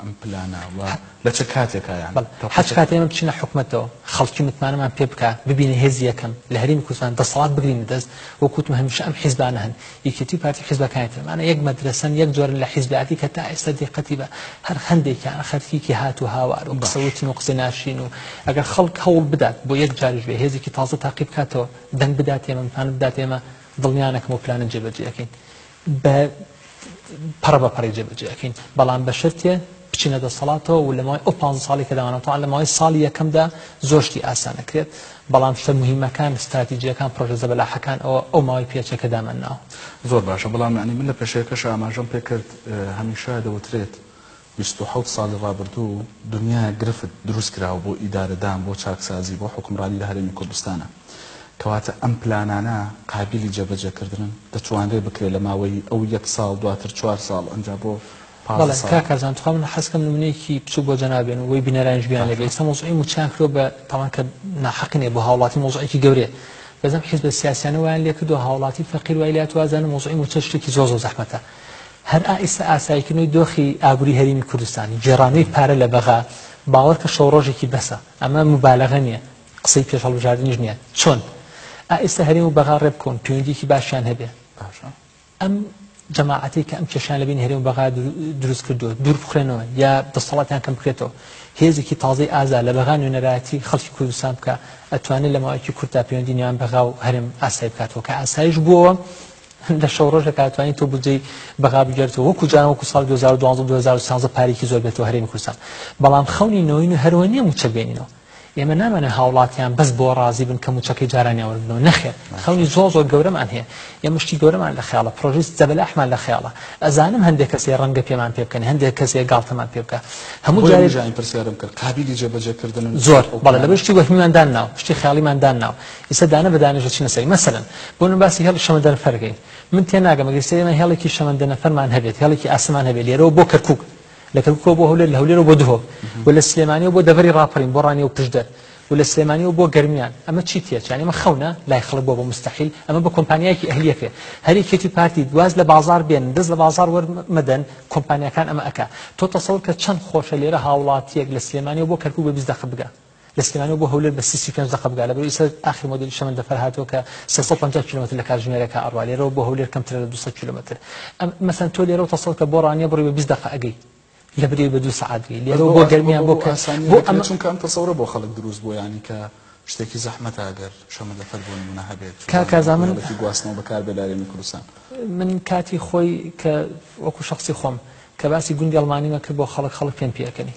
ئەم پلانە و لە چ کاتێکا یان؟ بەڵێ تا هەچ کاتێک؟ کاتێ ئێمە بچینە حکومەتەوە، خەڵکی متمانەمان پێ بکا، ببینە هێزی یەکەم لە هەرێمی کوردستان دەسەڵات بگرینە دەست، وەکو وتم هەمیشە ئەم حیزبانە هەن، یەکێتی و پارتی و حیزبەکانی تر، ئەمانە یەک مەدرەسەن، یەک جۆرن لە حیزبایەتی کە تا ئێستا دیقەتی بە هەر هەندێکیان خەرکیکی هات و هاوار و قسە باش. وتن و قسەی ناشرین و ئەگەر خەڵک هەوڵ بدات بۆ یەک جاریش بێ هێزێکی تازە تاقی بکاتەوە، دەنگ بدات ئێمە، متمانە بدات ئێمە دڵنیانەکەم ئەو پلانە جێبەجێ ئەکەین. بە پەڕە بە پەڕی جێبەجێ ئەکەین بەڵام بە شەرتێ بچینە دەسەڵاتەوە و لەمای ئەو پ ساڵی کە داوانە تاان لەمای ساڵی یەکەمدا زۆشتی ئاسانەکرێت بەڵام شتە مهمەکان ستراتیجیەکان پرۆژەزە بەلاحەکان ئەوە ئەو ماوەی پێچەکە دامەناوە زۆر باشە بەڵام ینی من لە پێشەکەش ئاماژەم پێکرد هەمیشە دەوترێت بیست و حەوت ساڵی ڕابردوو دنیایەک گرفت دروست کراوە بۆ ئیدارەدان، بۆ چاکسازی، بۆ حوکمڕانی لە هەرێمی کوردستانا. کەواتە ئەم پلانانە قابیلی جێبەجێکردنن، دەتوانرێ بکرێ لە ماوەی ئەو یەک ساڵ، دواتر چوار ساڵ، ئەنجا بۆ پازدە بەڵێ ساڵ. کاک کارزان تخوا من حەزکەم نمونەیەکی بچوک بۆ جەنابێن و بۆی بینەرانیش گوێیان لێبێ، ئێستا مەوزوعی موچەیان کردوە بە تاوان کە ناحەقی نیە بۆ هاوڵاتی مەوزوعێکی گەورەیە بەس ئەم حیزبە سیاسیانە وایان لێکردوە هاوڵاتی فەقیر وای لێهاتوە وازانێ مەوزوعی موچە شتێکی زۆر زۆر زەحمەتە. هەر ئائیستا ئاساییکردنەوەی دۆخی ئابووری هەریمی کوردستان، گێڕانەوەی پارە لە بەغا، باوەڕکە شەو ڕۆژێکی بەسە. ئەمە موبالەغە نیە، قسەی پێش هەڵبژاردنیش نیە. چۆن ئائیستا هەریم و بەغا ڕێبکەون، پێوەندیەکی باشیان هەبێ. باشە. ئەم جەماعەتەی کە ئەم کێشەیان لە بەینی هەرێم و بەغا دروست کردووە، دوور بخرێنەوە یا دەسەڵاتیان کەم بکرێتەوە، هێزێکی تازەی ئازا لە بەغا نوێنەرایەتی خەڵکی کوردستان بکا، ئەتوانێ لە ماوەیەکی کورتدا پێوەندی نێوان بەغا و هەرێم ئاسایی بکاتەوە. کە ئاساییش بووەوە، لە شەو ڕۆژێک ئەتوانی تۆ بودجەی بەغا بگێرتەوە وەکو جاران وەکو ساڵی دوو هەزار و دوازدە و دوو هەزار و سیانزە پارێکی زۆر بێتەوە هەرێمی کوردستان بەڵام خەونی نۆین و هەروا نییە مووچە بێنینەوە ئێمە نامانەوێت هاوڵاتیان بەس بۆ ڕازی بن کە مووچەکەی جارانیان وەربنەوە نەخێر خەونی زۆر زۆر گەورەمان هەیە ئێمە شتی گەورەمان لە خەیاڵە پرۆژەی زەبەلاحمان لە خەیاڵە ئەزانم هەندێک کەسێ ڕەنگە پێمان پێ بکەن هەندێک کەسێ گاڵتەمان پێ بکە هەموو بۆیە جارێ هەموو جارێ پرسیارم کرد قابیلی جێبەجێکردنن زۆر بەڵێ لەبەر شتی وەهمیمان دانناوە شتی خەیاڵیمان دانناوە ئیستا دانە بە دانەش دەچینە سەری مەسەلەن بۆ نمونە باسی هێڵی شەمەندەنەفەر دەکەین من تێناگەم ئەگەر ئیستا ئێمە هێڵێکی شەمەندەنەفەرمان هەبێت هێڵێکی ئاسنمان هەبێت لێرەوە بۆ کەرکوک لە کەرکوکەوە بۆ هەولێر لە هەولێرەوە بۆ دهۆک و لە سلێمانیەوە بۆ دەڤەری ڕاپەرین بۆ ڕانیە و پشدەر و لە سلێمانیەوە بۆ گەرمیان ئەمە چی تێچ یانی ئەمە خەونە لای خەڵک بۆ بۆ مستحیل ئەمە بە کۆمپانیایەکی ئەهلیە کرێ هەر یەکێتی و پارتی دواز لە بازار بێن دەست لە بازار وەرمەدەن کۆمپانیاکان ئەمە ئەکا تۆ تەسەور کە چەند خۆشە لێرە هاوڵاتیەک لە سلێمانیەوە بۆ کەرکوک بە بیست دەقە بگا لە سلێمانیەوە بۆ هەولێر بە سی سی و پێنج دەقە بگا لەبەرئەوەی ئیستا ئاخری مۆدێلی شەمەندەفەر هاتووە کە سێ سەد و پەنجا کیلۆمەتر لە کاتژمێرێکا ئەڕوا لێرەوە بۆ هەولێر کەمترە لە دوو سەد کیلۆمەتر ئەم مەسەن تۆ لێرەوە تەسەوڕ کە بۆ ڕانیە بڕی بە بیست دەقە ئەگەی لەبریەوەی بە دوو سەعات بگەی لێرەوە بۆ گەرمیان بۆ کە بۆ ئەمە چونکە ئەم تەسەوڕە بۆ خەڵک دروست بووە یانی کە شتێکی زەحمەتە ئەگەر شەمەندەفەر بۆ نموونە هەبێت کاک ئازا من هێڵێکی گواستنەوە بەکار بێ لە هەرێمی کوردستان من کاتی خۆی کە وەکو شەخسی خۆم کە باسی گوندی ئەڵمانیمە کرد بۆ خەڵک خەڵک پێم پێ ئەکەنی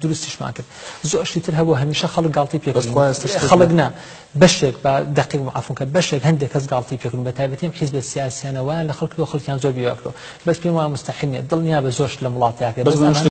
دروستیشمان کرد زۆر شتی تر هەبوو هەمیشە خەڵک گاڵتەی پێ بەس خوا ئێستاش کرد خەڵک نا بەشێک با دەقیق عەفوم کە بەشێک هەندێک کەس گاڵتەی پێ کردن بە تایبەتی ئەم حیزبە سیاسییانە وایان لە خەڵک کردووە خەڵکیان زۆر بێواک کردووە بەس پێم وایە موستەحیل نییە دڵنیابە زۆر شت لەم وڵاتە هەیە بەس ئەمان